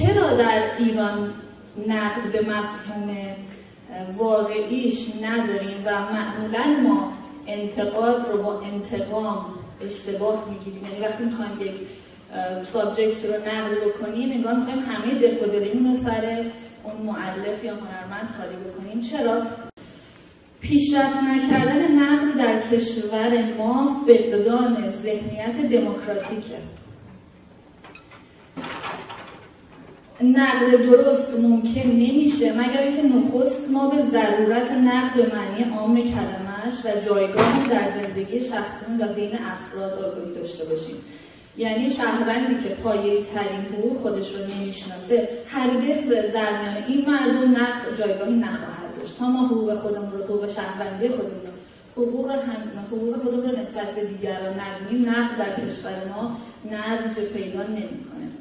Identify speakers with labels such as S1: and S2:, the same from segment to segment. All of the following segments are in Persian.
S1: چرا در ایران نقد به مفهوم واقعیش نداریم و معمولا ما انتقاد رو با انتقام اشتباه می‌گیریم؟ یعنی وقتی می‌خوایم یک سابجکت رو نقد بکنیم انگار می‌خوایم همه دل و دلمون رو سر اون معلف یا هنرمند خالی بکنیم. چرا؟ پیشرفت نکردن نقد در کشور ما فقدان ذهنیت دموکراتیکه. نقد درست ممکن نمیشه. مگر اینکه نخست ما به ضرورت نقد به معنی عام کلمش و جایگاه در زندگی شخصی و بین افراد آگاهی داشته باشیم. یعنی شهروندی که پایه‌ای ترین حقوق خودش رو نمی‌شناسه هرگز در میان این مردم نقد جایگاهی نخواهد داشت. تا ما حقوق خودمون رو حقوق شهروندی خودمون رو حقوق, هم... حقوق خودمون رو نسبت به دیگران ندونیم نقد در کشور ما نزج پیدا نمی‌کنه.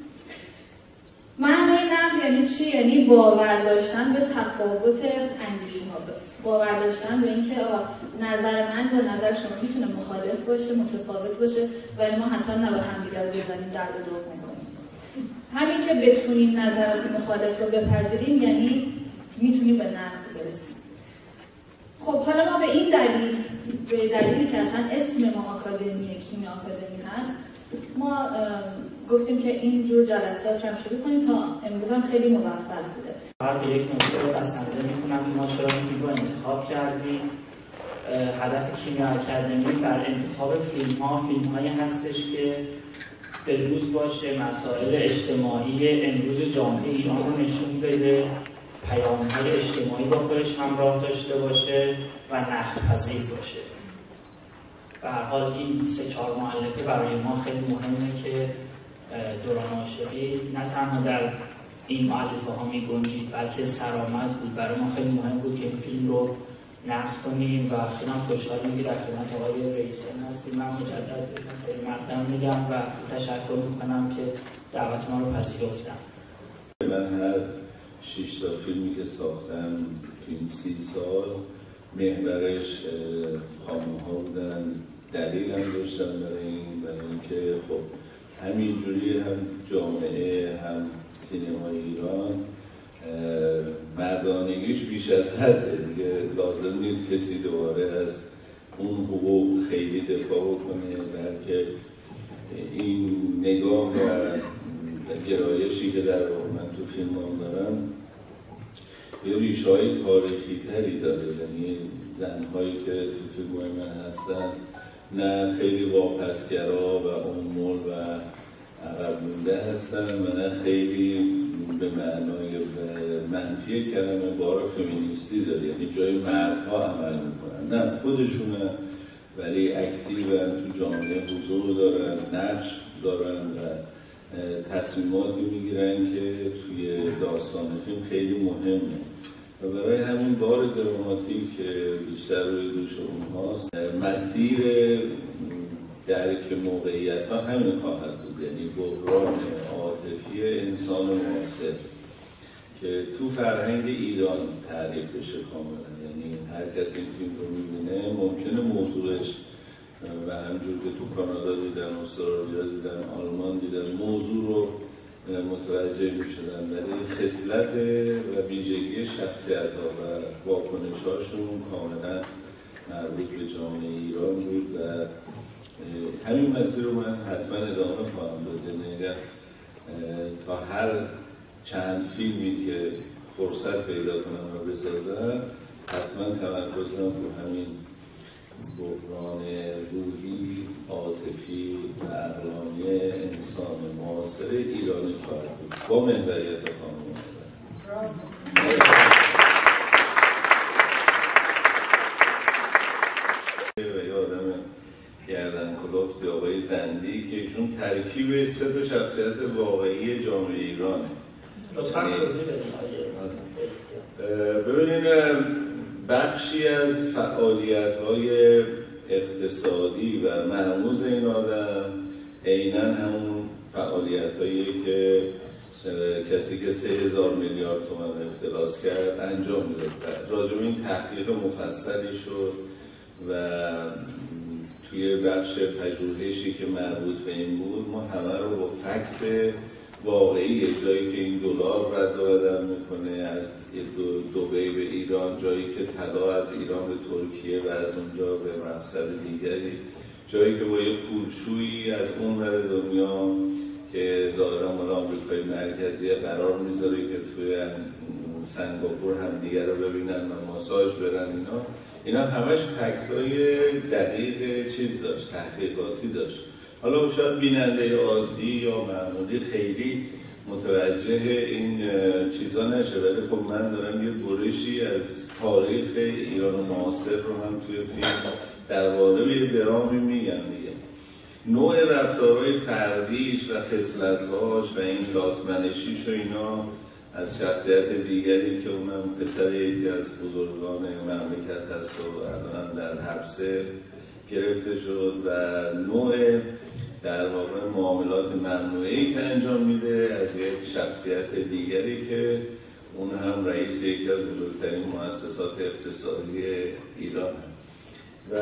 S1: معنای نقد یعنی چی؟ یعنی باور داشتن به تفاوت اندیشون ها. باور داشتن به اینکه نظر من با نظر شما می‌تونه مخالف باشه متفاوت باشه ولی ما حتما نباید همدیگر رو بزنیم در به کنیم همین که بتونیم نظرات مخالف رو بپذیریم یعنی می‌تونیم به نقد برسیم. خب حالا ما به این دلیل به دلیلی که اصلا اسم ما آکادمی کیمیا آکادمی هست ما گفتیم که این جور جلسات رو شروع کنیم تا امروز هم خیلی موفق بوده.
S2: فقط یک نکته رو بسنده می‌کنم. ما چرا رو انتخاب کردیم؟ هدف کیمیا اکادمی بر انتخاب فیلم ها فیلم هایی هستش که به روز باشه مسائل اجتماعی امروز جامعه ایران رو نشون بده پیام های اجتماعی با خودش همراه داشته باشه و نقد پذیر باشه. به حال این سه چهار معلفه برای ما خیلی مهمه که دوران عاشقی نه تنها در این معلفه ها می گنجید بلکه سرآمد بود. برای ما خیلی مهم بود که این فیلم رو نقد کنیم و خیلی هم خوشحالیم که در خدمت آقای هستیم. من مجدد خیلی مقدم میگم و تشکر می‌کنم که دعوت ما رو پذیرفتم
S3: من هر شش تا فیلمی که ساختم فیلم سی سال محورش خانم ها بودن دلیل هم داشتن برای این برای اینکه خب همینجوری هم جامعه هم سینمای ایران مردانگیش بیش از حده دیگه لازم نیست کسی دوباره از اون حقوق خیلی دفاع بکنه بلکه این نگاه و گرایشی که در واقع من تو فیلم هم دارم یه ریش های تاریخی تری داره. یعنی زنهایی که تو فیلم من هستن نه خیلی واپسگرا و مول و عقب مونده هستن و نه خیلی به معنای منفی کلمه بار فمینیستی داره. یعنی جای مردها عمل می‌کنن. نه خودشونه ولی اکتیو تو جامعه حضور دارن نقش دارن و تصمیماتی می‌گیرن که توی داستان فیلم خیلی مهمه. و برای همین بار دراماتیک که بیشتر روی دوش اونهاست مسیر درک موقعیت ها همین خواهد بود. یعنی بحران عاطفی انسان معاصر که تو فرهنگ ایران تعریف بشه کاملا. یعنی هر کسی این فیلم رو می‌بینه ممکنه موضوعش و همجور که تو کانادا دیدن استرالیا دیدن آلمان دیدن موضوع رو متوجه می شدن ولی خصلت و ویژگی شخصیت ها و واکنش هاشون کاملا مربوط به جامعه ایران بود و همین مسیر رو من حتما ادامه خواهم داد. یعنی تا هر چند فیلمی که فرصت پیدا کنم و بسازم حتما تمرکزم رو همین بحران روحی عاطفی و اقلانی انسان معاصر ایرانی خواهد بود. با محوریت خانم و یه آدم گردن کلفت آقای زندی که ایشون ترکیب سه تا شخصیت واقعی جامعه ایرانه.
S2: لطفا
S3: یعنی
S2: توضیح
S3: ببینید بخشی از فعالیت های اقتصادی و مرموز این آدم عینا همون فعالیت هایی که کسی که سه هزار میلیارد تومن اختلاس کرد انجام می‌داد. راجب این تحقیق مفصلی شد و توی بخش پژوهشی که مربوط به این بود ما همه رو با فکت واقعی جایی که این دلار رد و بدل می‌کنه از دوبی به ایران جایی که طلا از ایران به ترکیه و از اونجا به مقصد دیگری جایی که با یه پولشویی از اون ور دنیا که ظاهرا مال آمریکای مرکزی قرار می‌ذاره که توی سنگاپور هم دیگر رو ببینن و ماساژ برن اینا. اینا همش فکتای دقیق چیز داشت تحقیقاتی داشت. حالا شاید بیننده عادی یا معمولی خیلی متوجه این چیزا نشه ولی خب من دارم یه برشی از تاریخ ایران و معاصر رو هم توی فیلم در واقع یه درامی میگم دیگه. نوع رفتارهای فردیش و خصلتهاش و این لاتمنشیش و اینا از شخصیت دیگری که اونم پسر یکی از بزرگان مملکت هست و الان در حبسه گرفته شد و نوع در واقع معاملات ممنوعی که انجام میده از یک شخصیت دیگری که اون هم رئیس یکی از بزرگترین مؤسسات اقتصادی ایران و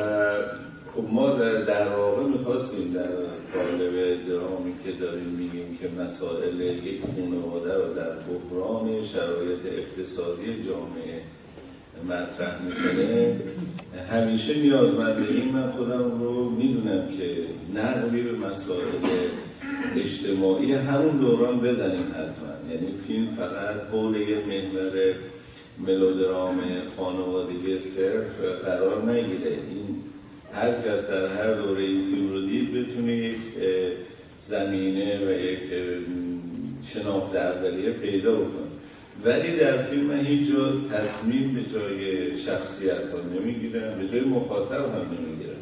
S3: خب ما در واقع می‌خواستیم در قالب درامی که داریم میگیم که مسائل یک خانواده رو در بحران شرایط اقتصادی جامعه مطرح می‌کنه همیشه نیازمنده من خودم رو می‌دونم که نقلی به مسائل اجتماعی همون دوران بزنیم حتما. یعنی فیلم فقط حول یه محور ملودرام خانوادگی صرف قرار نگیره. این هر کس در هر دوره این فیلم رو دید بتونه یک زمینه و یک شناخت اولیه پیدا بکنه. ولی در فیلم هیچ جا تصمیم به جای شخصیت ها نمی‌گیرن به جای مخاطب هم نمی‌گیرن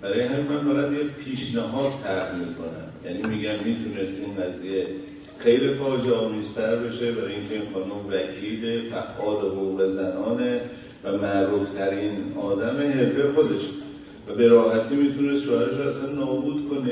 S3: برای همین من فقط یه پیشنهاد طرح می‌کنم. یعنی میگم می‌تونست این قضیه خیلی فاجعه آمیزتر بشه برای اینکه این خانم وکیل فعال حقوق زنانه و معروف ترین آدم حرفه خودش و به راحتی می‌تونست شوهرش اصلا نابود کنه.